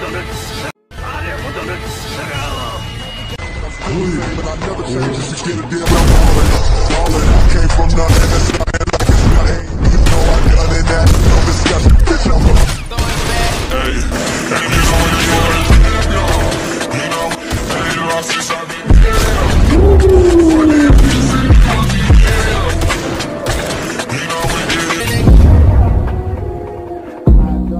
But I never change just to get a deal. I'm